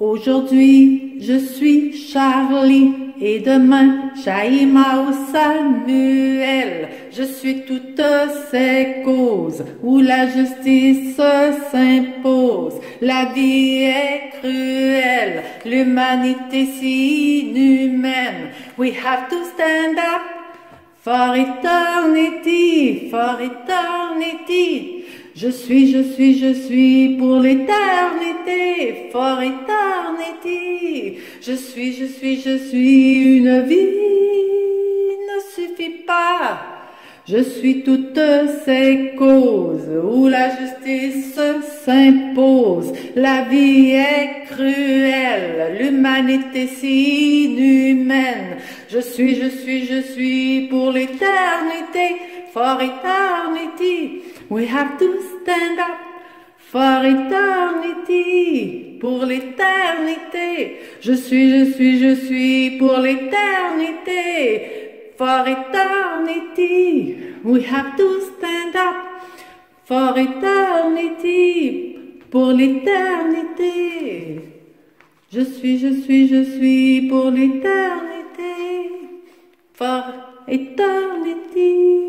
Aujourd'hui, je suis Charlie et demain, Shaima ou Samuel. Je suis toutes ces causes où la justice s'impose. La vie est cruelle, l'humanité si inhumaine. We have to stand up for eternity, for eternity. Je suis, je suis, je suis pour l'éternité, for eternity. Je suis, je suis, je suis une vie ne suffit pas. Je suis toutes ces causes où la justice s'impose. La vie est cruelle, l'humanité si inhumaine. Je suis, je suis, je suis pour l'éternité, for eternity. We have to stand up for eternity, pour Je suis, je suis, je suis pour l'éternité, for eternity. We have to stand up for eternity, pour l'éternité. Je suis, je suis, je suis pour l'éternité, for eternity.